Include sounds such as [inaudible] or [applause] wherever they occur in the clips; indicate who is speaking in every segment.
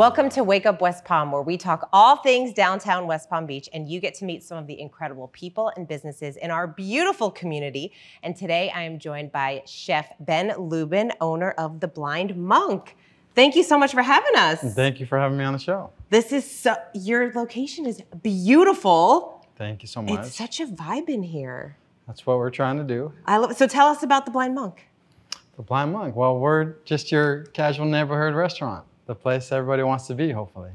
Speaker 1: Welcome to Wake Up West Palm, where we talk all things downtown West Palm Beach, and you get to meet some of the incredible people and businesses in our beautiful community. And today I am joined by Chef Ben Lubin, owner of The Blind Monk. Thank you so much for having us.
Speaker 2: Thank you for having me on the show.
Speaker 1: This is so, your location is beautiful.
Speaker 2: Thank you so much.
Speaker 1: It's such a vibe in here.
Speaker 2: That's what we're trying to do.
Speaker 1: I love. So tell us about The Blind Monk.
Speaker 2: The Blind Monk. Well, we're just your casual neighborhood restaurant, the place everybody wants to be, hopefully.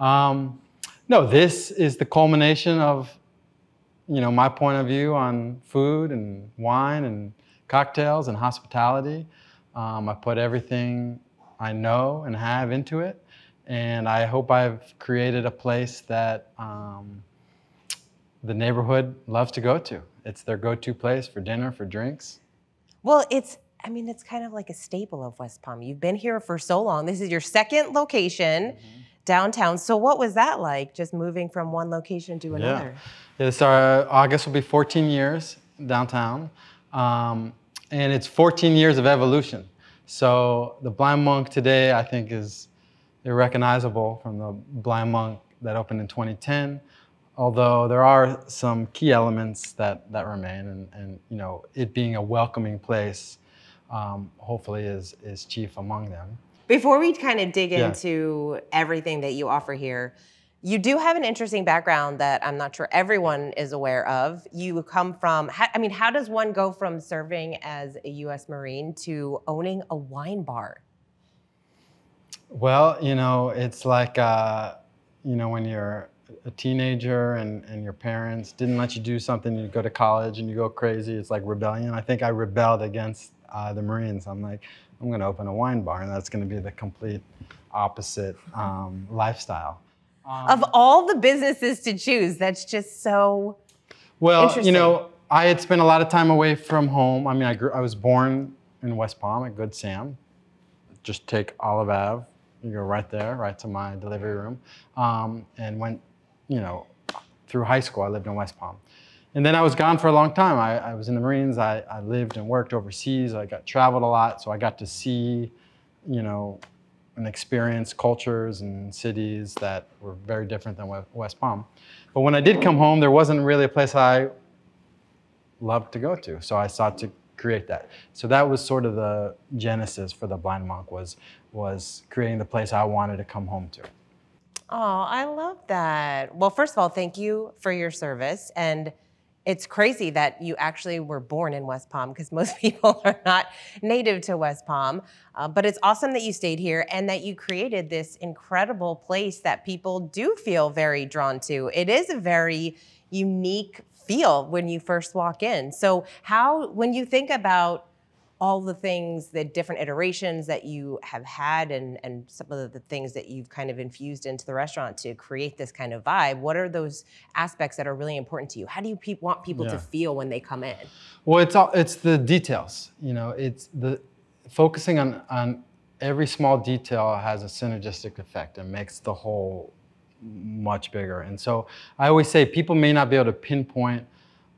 Speaker 2: Um, no, this is the culmination of, you know, my point of view on food and wine and cocktails and hospitality. Um, I put everything I know and have into it, and I hope I've created a place that um, the neighborhood loves to go to. It's their go-to place for dinner, for drinks.
Speaker 1: Well, it's I mean, it's kind of like a staple of West Palm. You've been here for so long. This is your second location mm-hmm. downtown. So, what was that like, just moving from one location to another?
Speaker 2: Yeah, it's our August will be 14 years downtown, um, and it's 14 years of evolution. So, the Blind Monk today, I think, is irrecognizable from the Blind Monk that opened in 2010 although there are some key elements that, that remain and, and you know it being a welcoming place um, hopefully is, is chief among them.
Speaker 1: Before we kind of dig yeah. into everything that you offer here, you do have an interesting background that I'm not sure everyone is aware of. You come from, I mean, how does one go from serving as a U.S. Marine to owning a wine bar?
Speaker 2: Well, you know, it's like, uh, you know, when you're a teenager and, and your parents didn't let you do something, you go to college and you go crazy, it's like rebellion. I think I rebelled against uh, the Marines. I'm like, I'm going to open a wine bar, and that's going to be the complete opposite um, lifestyle.
Speaker 1: Um, of all the businesses to choose, that's just so.
Speaker 2: Well, you know, I had spent a lot of time away from home. I mean, I grew, I was born in West Palm at Good Sam. Just take Olive Ave, you go right there, right to my delivery room, um, and went, you know, through high school. I lived in West Palm. And then I was gone for a long time. I, I was in the Marines. I, I, lived and worked overseas. I got traveled a lot, so I got to see, you know, and experience cultures and cities that were very different than West Palm. But when I did come home, there wasn't really a place I loved to go to. So I sought to create that. So that was sort of the genesis for the Blind Monk was was creating the place I wanted to come home to.
Speaker 1: Oh, I love that. Well, first of all, thank you for your service and it's crazy that you actually were born in West Palm because most [laughs] people are not native to West Palm. Uh, but it's awesome that you stayed here and that you created this incredible place that people do feel very drawn to. It is a very unique feel when you first walk in. So, how, when you think about all the things, the different iterations that you have had and, and some of the things that you've kind of infused into the restaurant to create this kind of vibe, what are those aspects that are really important to you? How do you pe- want people yeah. to feel when they come in?
Speaker 2: Well, it's all, it's the details, you know, it's the focusing on, on every small detail has a synergistic effect and makes the whole much bigger. And so I always say people may not be able to pinpoint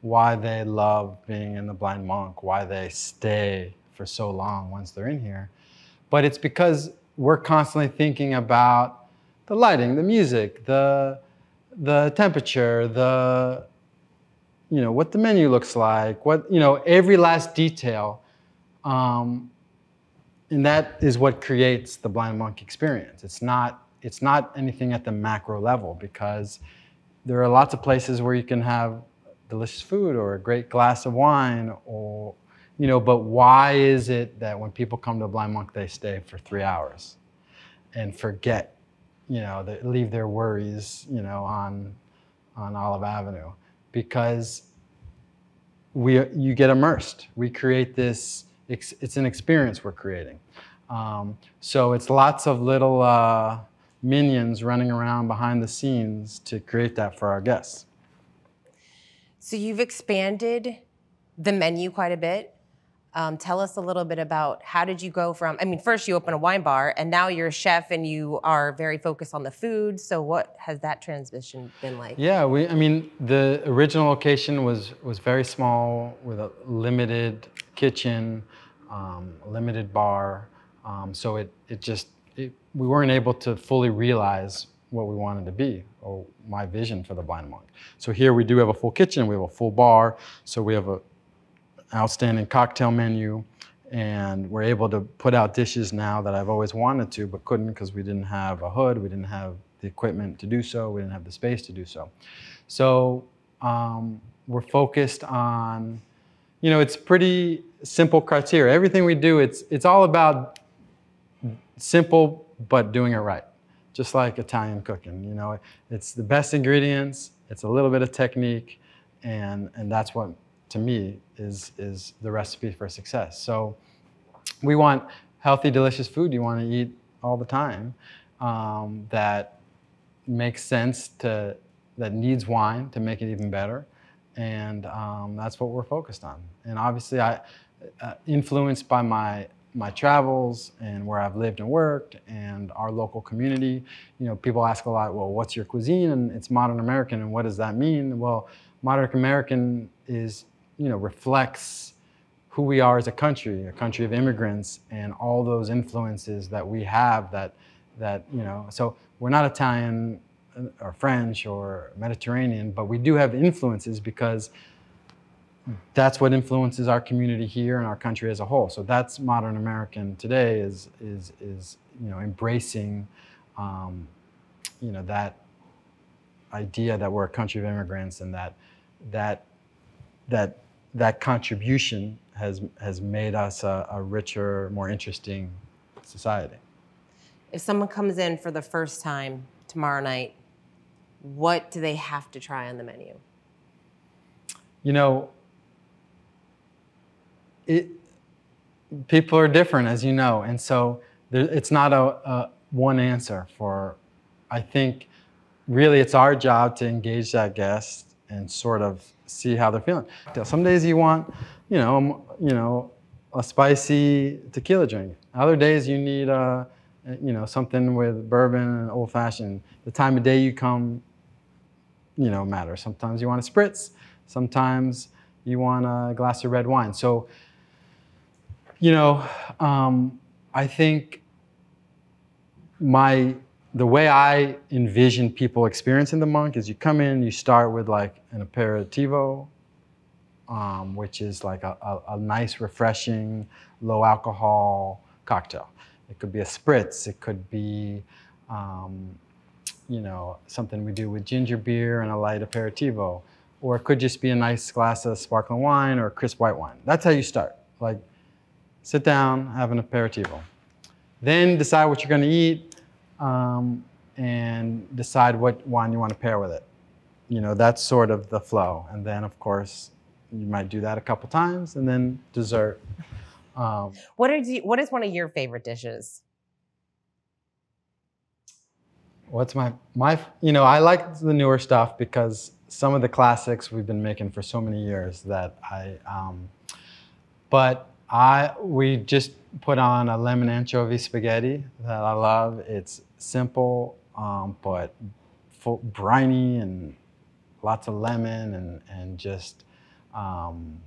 Speaker 2: why they love being in the Blind Monk, why they stay for so long once they're in here. But it's because we're constantly thinking about the lighting, the music, the, the temperature, the, you know, what the menu looks like, what, you know, every last detail. Um, and that is what creates the Blind Monk experience. It's not, it's not anything at the macro level because there are lots of places where you can have delicious food or a great glass of wine or you know but why is it that when people come to blind monk they stay for three hours and forget you know leave their worries you know on on olive avenue? Because we you get immersed. We create this it's an experience we're creating. Um, so it's lots of little uh, minions running around behind the scenes to create that for our guests.
Speaker 1: So you've expanded the menu quite a bit. Um, tell us a little bit about how did you go from, I mean, first you open a wine bar and now you're a chef and you are very focused on the food. So what has that transition been like?
Speaker 2: Yeah, we, I mean, the original location was, was very small with a limited kitchen, um, limited bar. Um, so it, it just it, we weren't able to fully realize what we wanted to be or my vision for the blind monk. So here we do have a full kitchen, we have a full bar, so we have a outstanding cocktail menu, and we're able to put out dishes now that I've always wanted to, but couldn't because we didn't have a hood, we didn't have the equipment to do so, we didn't have the space to do so. So um, we're focused on, you know, it's pretty simple criteria. Everything we do, it's it's all about simple but doing it right just like Italian cooking. You know, it's the best ingredients, it's a little bit of technique, and, and that's what, to me, is, is the recipe for success. So we want healthy, delicious food you want to eat all the time um, that makes sense to, that needs wine to make it even better. And um, that's what we're focused on. And obviously, I, uh, influenced by my my travels and where I've lived and worked and our local community. You know, people ask a lot, well, what's your cuisine? And it's modern American, and what does that mean? Well, modern American is, you know, reflects who we are as a country, a country of immigrants, and all those influences that we have that, that you know, so we're not Italian or French or Mediterranean, but we do have influences because that's what influences our community here and our country as a whole. So that's modern American today is is is you know embracing, um, you know that idea that we're a country of immigrants and that that that that contribution has has made us a, a richer, more interesting society.
Speaker 1: If someone comes in for the first time tomorrow night, what do they have to try on the menu?
Speaker 2: You know, it, people are different, as you know, and so there, it's not a, a one answer for. I think really it's our job to engage that guest and sort of see how they're feeling. Some days you want, you know, you know, a spicy tequila drink. Other days you need a, you know, something with bourbon and old fashioned. The time of day you come, you know, matters. Sometimes you want a spritz. Sometimes you want a glass of red wine. So you know, um, I think my the way I envision people experiencing the monk is you come in, you start with like an aperitivo, um, which is like a, a, a, nice, refreshing, low alcohol cocktail. It could be a spritz. It could be, um, you know, something we do with ginger beer and a light aperitivo, or it could just be a nice glass of sparkling wine or crisp white wine. That's how you start. Like sit down, have an aperitivo. Then decide what you're going to eat um, and decide what wine you want to pair with it. You know, that's sort of the flow. And then, of course, you might do that a couple times and then dessert. [laughs]
Speaker 1: Um, what, are you, what is one of your favorite dishes?
Speaker 2: What's my, my, you know, I like the newer stuff because some of the classics we've been making for so many years that I, um, but I we just put on a lemon anchovy spaghetti that I love. It's simple, um, but full, briny and lots of lemon and and just um,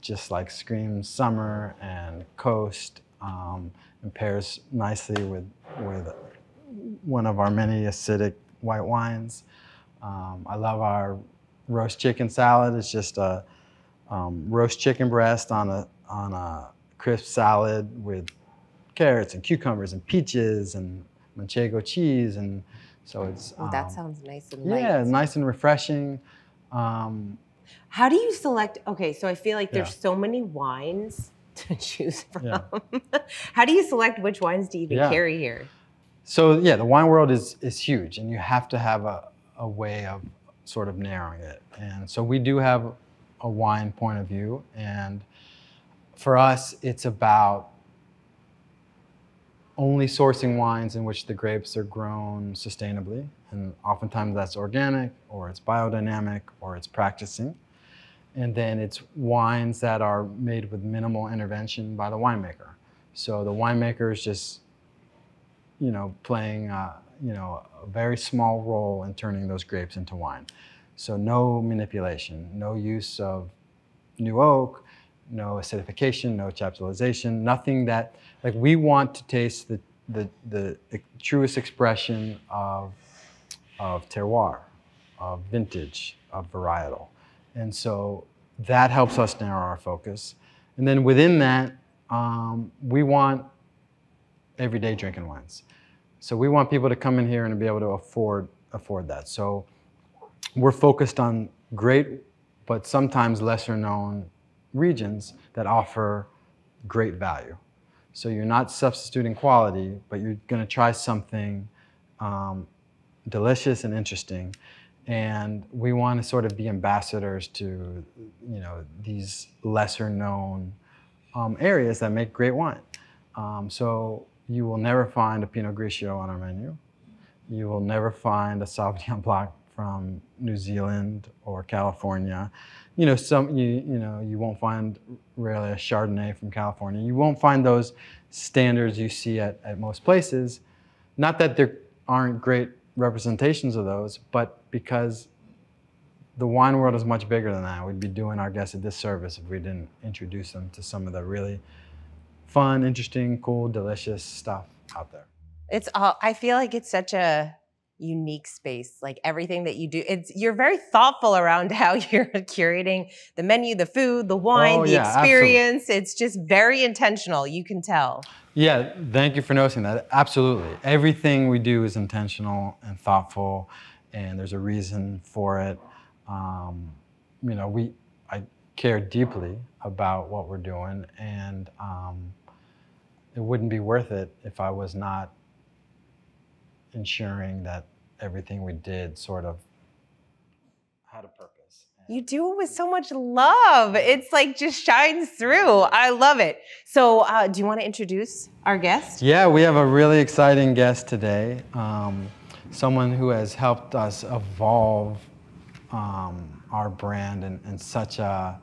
Speaker 2: just like screams summer and coast um, and pairs nicely with with one of our many acidic white wines. Um, I love our roast chicken salad. It's just a um, roast chicken breast on a, on a crisp salad with carrots and cucumbers and peaches and manchego cheese. And so it's.
Speaker 1: Um, that sounds nice and light.
Speaker 2: Yeah, nice and refreshing. Um,
Speaker 1: How do you select? Okay, so I feel like there's yeah. so many wines [laughs] to choose from. Yeah. [laughs] How do you select which wines to even yeah. carry here?
Speaker 2: So yeah, the wine world is is huge, and you have to have a, a way of sort of narrowing it. And so we do have a wine point of view. And for us, it's about only sourcing wines in which the grapes are grown sustainably. And oftentimes that's organic, or it's biodynamic, or it's practicing. And then it's wines that are made with minimal intervention by the winemaker. So the winemaker is just, you know, playing, uh, you know, a very small role in turning those grapes into wine. So no manipulation, no use of new oak, no acidification, no chaptalization, nothing that, like we want to taste the, the, the truest expression of, of terroir, of vintage, of varietal. And so that helps us narrow our focus. And then within that, um, we want everyday drinking wines. So we want people to come in here and be able to afford afford that. So we're focused on great, but sometimes lesser known regions that offer great value. So you're not substituting quality, but you're going to try something um, delicious and interesting. And we want to sort of be ambassadors to, you know, these lesser known um, areas that make great wine. Um, so you will never find a Pinot Grigio on our menu. You will never find a Sauvignon Blanc from New Zealand or California. You know, some you you know you won't find really a Chardonnay from California. You won't find those standards you see at, at most places. Not that there aren't great representations of those, but because the wine world is much bigger than that. We'd be doing our guests a disservice if we didn't introduce them to some of the really fun, interesting, cool, delicious stuff out there.
Speaker 1: It's all, I feel like it's such a unique space. Like everything that you do, it's you're very thoughtful around [laughs] how you're curating the menu, the food, the wine, oh, the yeah, experience. Absolutely. It's just very intentional. You can tell.
Speaker 2: Yeah, thank you for noticing that. Absolutely. Everything we do is intentional and thoughtful, and there's a reason for it. Um, you know, we I care deeply about what we're doing, and um, it wouldn't be worth it if I was not ensuring that everything we did sort of had a purpose.
Speaker 1: You do it with so much love. It's like just shines through. I love it. So, uh, do you want to introduce our guest?
Speaker 2: Yeah, we have a really exciting guest today. Um, someone who has helped us evolve um, our brand in, in such a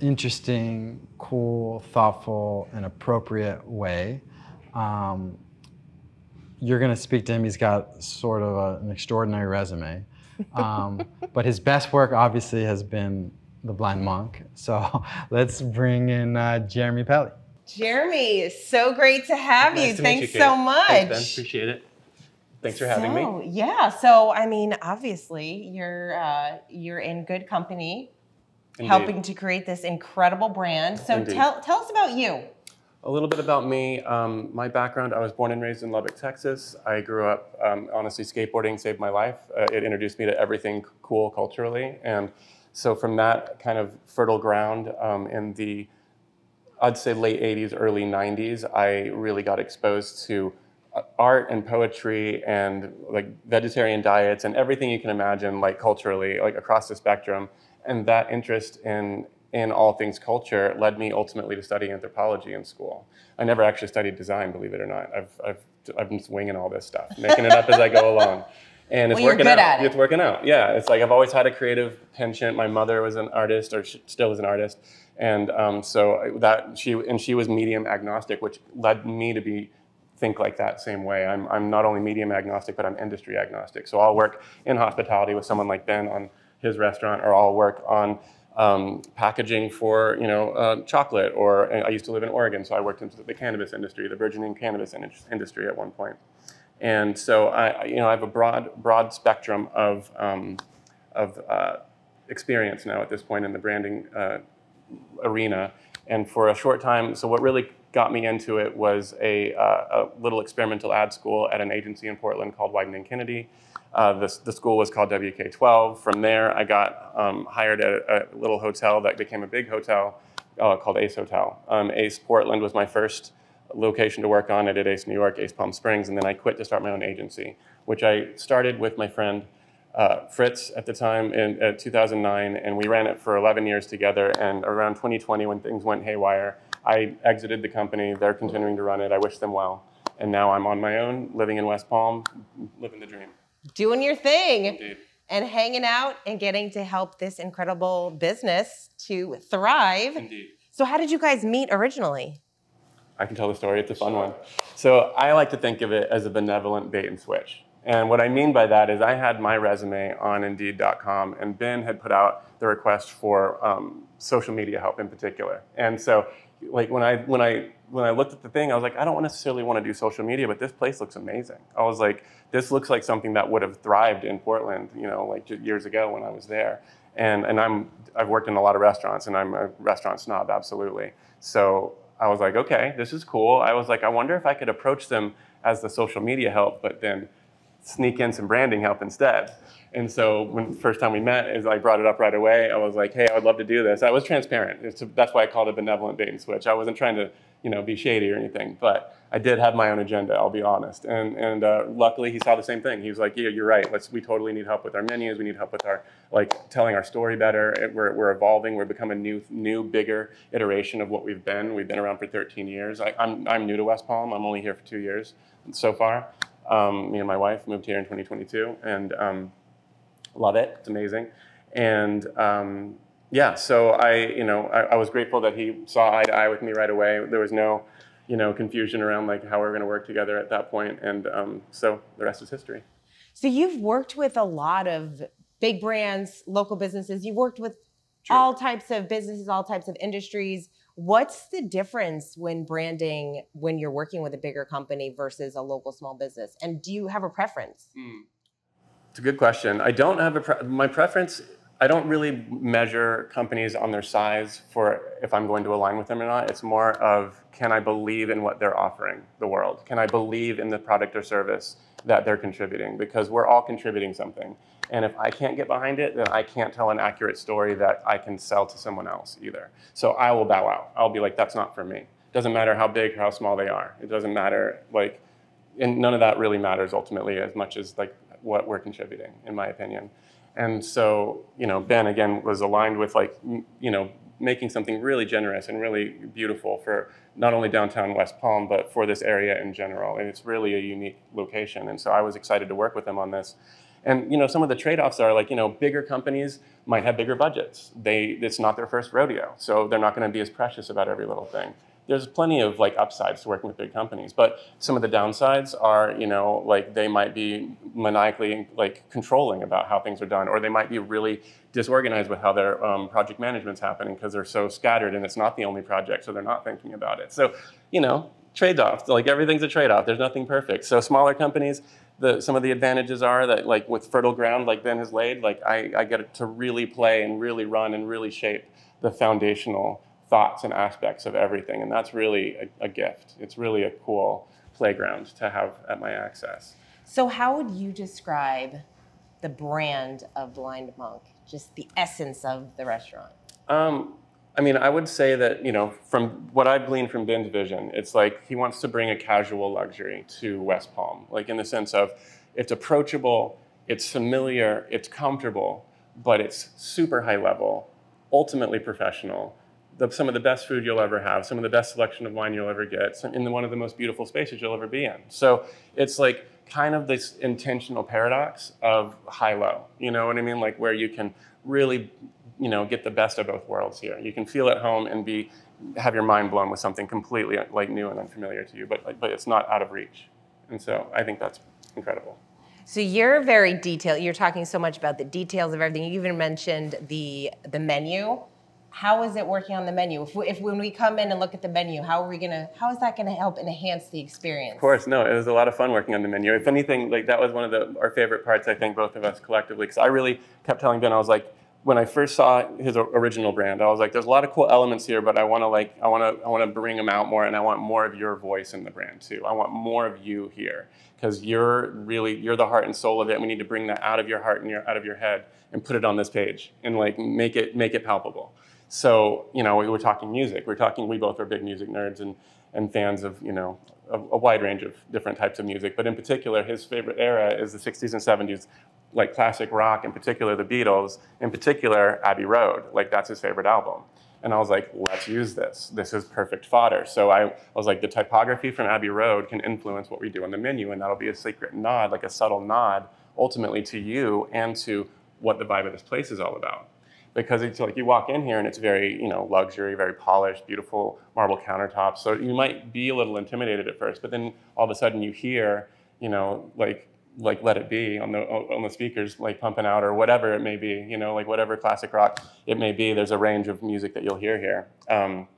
Speaker 2: interesting, cool, thoughtful, and appropriate way. Um, you're going to speak to him. He's got sort of a, an extraordinary resume. Um, [laughs] but his best work, obviously, has been The Blind Monk. So [laughs] let's bring in uh, Jeremy Pelley.
Speaker 1: Jeremy, so great to have
Speaker 3: nice
Speaker 1: you.
Speaker 3: To
Speaker 1: Thanks
Speaker 3: you,
Speaker 1: so much.
Speaker 3: Thanks, Ben. Appreciate it. Thanks for having
Speaker 1: so, me. Yeah. So, I mean, obviously, you're uh, you're in good company Indeed. helping to create this incredible brand. So Indeed. tell, tell us about you.
Speaker 3: A little bit about me. Um, my background, I was born and raised in Lubbock, Texas. I grew up, um, honestly, skateboarding saved my life. Uh, it introduced me to everything cool culturally. And so from that kind of fertile ground um, in the, I'd say late 80s, early 90s, I really got exposed to uh, art and poetry and like vegetarian diets and everything you can imagine like culturally like across the spectrum and that interest in in all things culture led me ultimately to study anthropology in school. I never actually studied design, believe it or not. I've, I've, I've been winging all this stuff, making it up as I go along. And it's
Speaker 1: well,
Speaker 3: working
Speaker 1: out.
Speaker 3: It. It's working out. Yeah, it's like I've always had a creative penchant. My mother was an artist, or still is an artist, and um, so that she and she was medium agnostic, which led me to be think like that same way. I'm, I'm not only medium agnostic, but I'm industry agnostic. So I'll work in hospitality with someone like Ben on his restaurant, or I'll work on um, packaging for you know uh, chocolate. Or I used to live in Oregon, so I worked in the cannabis industry, the burgeoning cannabis in industry at one point. And so I, you know, I have a broad, broad spectrum of um, of uh, experience now at this point in the branding uh, arena. And for a short time, so what really got me into it was a, uh, a little experimental ad school at an agency in Portland called Wieden & Kennedy. Uh, the, the, school was called WK12. From there, I got um, hired at a, little hotel that became a big hotel uh, called Ace Hotel. Um, Ace Portland was my first location to work on. I did Ace New York, Ace Palm Springs, and then I quit to start my own agency, which I started with my friend uh, Fritz at the time in 2009, and we ran it for 11 years together. And around 2020, when things went haywire, I exited the company. They're continuing to run it. I wish them well. And now I'm on my own, living in West Palm, living the dream
Speaker 1: doing your thing
Speaker 3: Indeed.
Speaker 1: and hanging out and getting to help this incredible business to thrive.
Speaker 3: Indeed.
Speaker 1: So, how did you guys meet originally?
Speaker 3: I can tell the story. It's a fun one. So, I like to think of it as a benevolent bait and switch. And what I mean by that is I had my resume on Indeed.com, and Ben had put out the request for um, social media help in particular. And so, like when I when I when I looked at the thing, I was like, I don't necessarily want to do social media, but this place looks amazing. I was like, this looks like something that would have thrived in Portland, you know, like years ago when I was there. And and I'm I've worked in a lot of restaurants, and I'm a restaurant snob, absolutely. So I was like, okay, this is cool. I was like, I wonder if I could approach them as the social media help, but then sneak in some branding help instead. And so when first time we met, is I brought it up right away. I was like, hey, I would love to do this. I was transparent. It's, that's why I called it benevolent bait and switch. I wasn't trying to, you know, be shady or anything, but I did have my own agenda. I'll be honest. And and uh, luckily he saw the same thing. He was like, yeah, you're right. Let's we totally need help with our menus. We need help with our like telling our story better. We're we're evolving. We're becoming a new new bigger iteration of what we've been. We've been around for 13 years. I, I'm I'm new to West Palm. I'm only here for two years so far. Um, me and my wife moved here in 2022, and um, love it. It's amazing. And um, yeah, so I, you know, I, I, was grateful that he saw eye to eye with me right away. There was no, you know, confusion around like how we are going to work together at that point. And um, so the rest is history.
Speaker 1: So you've worked with a lot of big brands, local businesses. You've worked with True. all types of businesses, all types of industries. What's the difference when branding when you're working with a bigger company versus a local small business? And do you have a preference? Mm.
Speaker 3: It's a good question. I don't have a pre- my preference. I don't really measure companies on their size for if I'm going to align with them or not. It's more of can I believe in what they're offering the world? Can I believe in the product or service that they're contributing? Because we're all contributing something. And if I can't get behind it, then I can't tell an accurate story that I can sell to someone else either. So I will bow out. I'll be like, that's not for me. It Doesn't matter how big or how small they are. It doesn't matter like, and none of that really matters ultimately as much as like what we're contributing, in my opinion. And so, you know, Ben again was aligned with like, you know, making something really generous and really beautiful for not only downtown West Palm, but for this area in general. And it's really a unique location. And so I was excited to work with them on this. And you know, some of the trade-offs are like, you know, bigger companies might have bigger budgets. They, it's not their first rodeo, so they're not going to be as precious about every little thing there's plenty of like upsides to working with big companies, but some of the downsides are, you know, like they might be maniacally like controlling about how things are done, or they might be really disorganized with how their um, project management's happening because they're so scattered and it's not the only project, so they're not thinking about it. So, you know, trade-offs. Like everything's a trade-off. There's nothing perfect. So smaller companies, the, some of the advantages are that like with fertile ground like Ben has laid, like I, I get to really play and really run and really shape the foundational thoughts and aspects of everything. And that's really a, a, gift. It's really a cool playground to have at my access.
Speaker 1: So, how would you describe the brand of Blind Monk? Just the essence of the restaurant?
Speaker 3: Um, I mean, I would say that, you know, from what I've gleaned from Ben's vision, it's like he wants to bring a casual luxury to West Palm, like in the sense of it's approachable, it's familiar, it's comfortable, but it's super high level, ultimately professional, the, some of the best food you'll ever have, some of the best selection of wine you'll ever get, some, in the, one of the most beautiful spaces you'll ever be in. So it's like kind of this intentional paradox of high-low. You know what I mean? Like where you can really, you know, get the best of both worlds here. You can feel at home and be have your mind blown with something completely like new and unfamiliar to you, but but it's not out of reach. And so I think that's incredible.
Speaker 1: So you're very detailed. You're talking so much about the details of everything. You even mentioned the the menu how is it working on the menu? If, we, if when we come in and look at the menu, how are we gonna? How is that gonna help enhance the experience?
Speaker 3: Of course, no. It was a lot of fun working on the menu. If anything, like that was one of the, our favorite parts. I think both of us collectively, because I really kept telling Ben, I was like, when I first saw his original brand, I was like, there's a lot of cool elements here, but I want to like, I want to, I want to bring them out more, and I want more of your voice in the brand too. I want more of you here because you're really, you're the heart and soul of it. We need to bring that out of your heart and your, out of your head and put it on this page and like make it, make it palpable. So, you know, we were talking music. We are talking, we both are big music nerds and, and fans of, you know, a, a, wide range of different types of music. But in particular, his favorite era is the 60s and 70s, like classic rock, in particular the Beatles, in particular Abbey Road. Like that's his favorite album. And I was like, let's use this. This is perfect fodder. So I, I was like, the typography from Abbey Road can influence what we do on the menu, and that'll be a secret nod, like a subtle nod, ultimately to you and to what the vibe of this place is all about because it's like you walk in here and it's very you know luxury, very polished, beautiful marble countertops. So you might be a little intimidated at first, but then all of a sudden you hear you know like like Let It Be on the on the speakers like pumping out or whatever it may be. You know like whatever classic rock it may be. There's a range of music that you'll hear here. Um,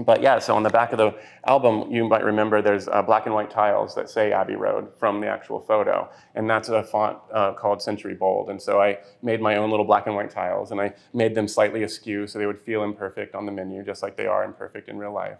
Speaker 3: but yeah, so on the back of the album, you might remember there's uh, black and white tiles that say Abbey Road from the actual photo. And that's a font uh, called Century Bold. And so I made my own little black and white tiles and I made them slightly askew so they would feel imperfect on the menu, just like they are imperfect in real life.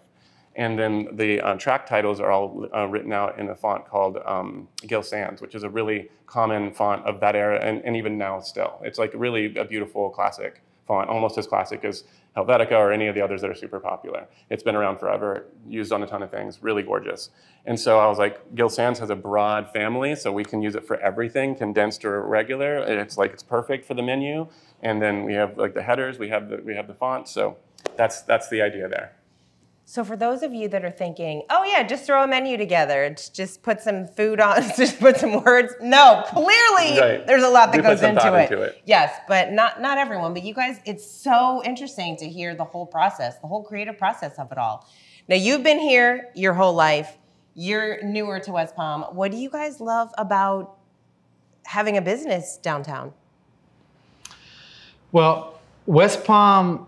Speaker 3: And then the uh, track titles are all uh, written out in a font called um, Gill Sans, which is a really common font of that era and, and even now still. It's like really a beautiful classic font, almost as classic as Helvetica or any of the others that are super popular. It's been around forever, used on a ton of things, really gorgeous. And so I was like, Gill Sans has a broad family, so we can use it for everything, condensed or regular. It's like it's perfect for the menu. And then we have like the headers, we have the we have the font. So that's that's the idea there.
Speaker 1: So for those of you that are thinking, oh yeah, just throw a menu together, just put some food on, [laughs] just put some words. No, clearly
Speaker 3: Right.
Speaker 1: there's a lot that
Speaker 3: We put
Speaker 1: goes
Speaker 3: some
Speaker 1: into
Speaker 3: thought
Speaker 1: it.
Speaker 3: into it.
Speaker 1: Yes, but not not everyone. But you guys, it's so interesting to hear the whole process, the whole creative process of it all. Now you've been here your whole life. You're newer to West Palm. What do you guys love about having a business downtown?
Speaker 2: Well, West Palm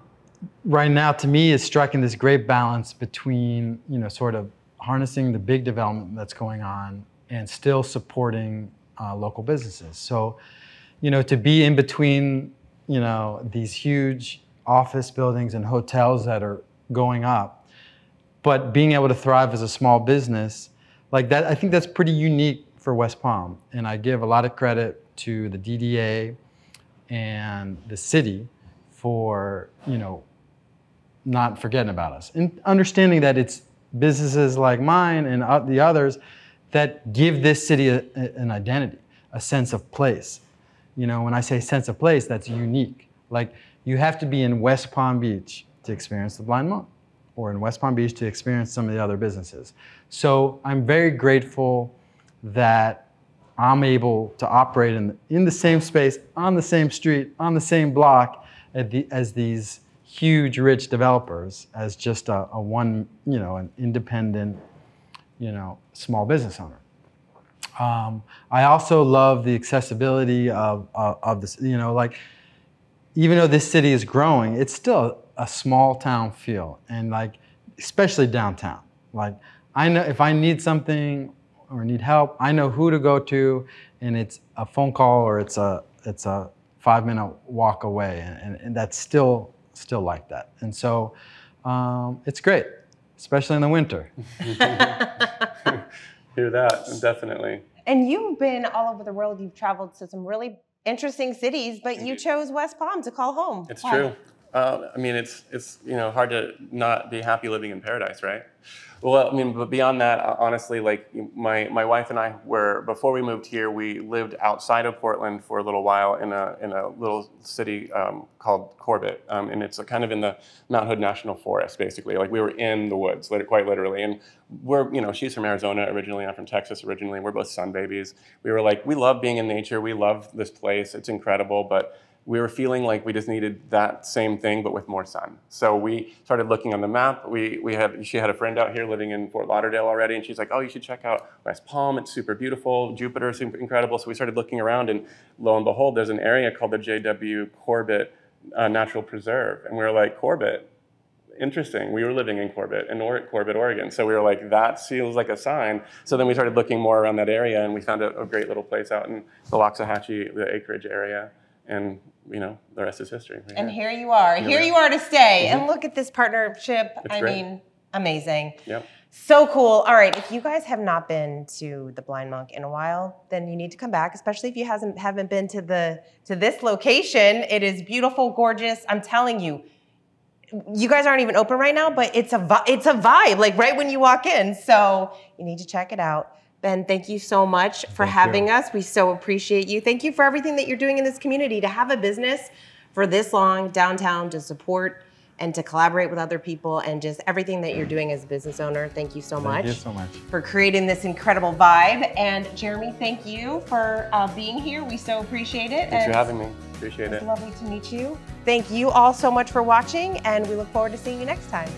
Speaker 2: right now to me is striking this great balance between, you know, sort of harnessing the big development that's going on and still supporting uh, local businesses. So, you know, to be in between, you know, these huge office buildings and hotels that are going up, but being able to thrive as a small business, like that, I think that's pretty unique for West Palm. And I give a lot of credit to the DDA and the city for you know not forgetting about us. And understanding that it's businesses like mine and the others that give this city a, an identity a sense of place. You know when i say sense of place that's unique. Like you have to be in west palm beach to experience the blind monk or in west palm beach to experience some of the other businesses. So i'm very grateful that I'm able to operate in, in the same space, on the same street, on the same block the, as these huge, rich developers, as just a, a one, you know, an independent, you know, small business owner. Um, I also love the accessibility of, of, of this, you know, like even though this city is growing, it's still a small town feel, and like especially downtown. Like I know if I need something or need help, I know who to go to, and it's a phone call or it's a it's a five minute walk away, and, and, and that's still still like that. And so um, it's great, especially in the winter. [laughs]
Speaker 3: Hear that, definitely.
Speaker 1: And you've been all over the world. You've traveled to some really interesting cities, but you chose West Palm to call home.
Speaker 3: It's
Speaker 1: Why?
Speaker 3: true. Uh, I mean, it's it's you know hard to not be happy living in paradise, right? Well, I mean, but beyond that, honestly, like my my wife and I were before we moved here, we lived outside of Portland for a little while in a in a little city um, called Corbett, um, and it's kind of in the Mount Hood National Forest, basically. Like we were in the woods, quite literally. And we're you know she's from Arizona originally, I'm from Texas originally. We're both sun babies. We were like, we love being in nature. We love this place. It's incredible, but we were feeling like we just needed that same thing but with more sun. So we started looking on the map. We, we had, she had a friend out here living in Fort Lauderdale already, and she's like, oh, you should check out West Palm. It's super beautiful. Jupiter is incredible. So we started looking around, and lo and behold, there's an area called the J.W. Corbett uh, Natural Preserve. And we were like, Corbett? Interesting. We were living in Corbett, in or- Corbett, Oregon. So we were like, that feels like a sign. So then we started looking more around that area, and we found a, a great little place out in the Loxahatchee, the acreage area. And, you know, the rest is history. We're
Speaker 1: And
Speaker 3: here.
Speaker 1: here you are. Here
Speaker 3: we
Speaker 1: you are to stay. And mm-hmm. look at this partnership.
Speaker 3: It's
Speaker 1: I
Speaker 3: great.
Speaker 1: mean, amazing.
Speaker 3: Yep.
Speaker 1: So cool. All right, if you guys have not been to the Blind Monk in a while, then you need to come back, especially if you hasn't haven't been to the to this location. It is beautiful, gorgeous. I'm telling you. You guys aren't even open right now, but it's a vi- it's a vibe like right when you walk in. So, you need to check it out. Ben, thank you so much for
Speaker 2: Thank
Speaker 1: having
Speaker 2: you.
Speaker 1: us. We so appreciate you. Thank you for everything that you're doing in this community to have a business for this long downtown to support and to collaborate with other people and just everything that you're doing as a business owner. Thank you so much
Speaker 2: Thank you so much.
Speaker 1: for creating this incredible vibe. And Jeremy, thank you for uh, being here. We so appreciate it.
Speaker 3: Thanks
Speaker 1: and
Speaker 3: for having me. Appreciate
Speaker 1: It's
Speaker 3: it.
Speaker 1: lovely to meet you. Thank you all so much for watching, and we look forward to seeing you next time.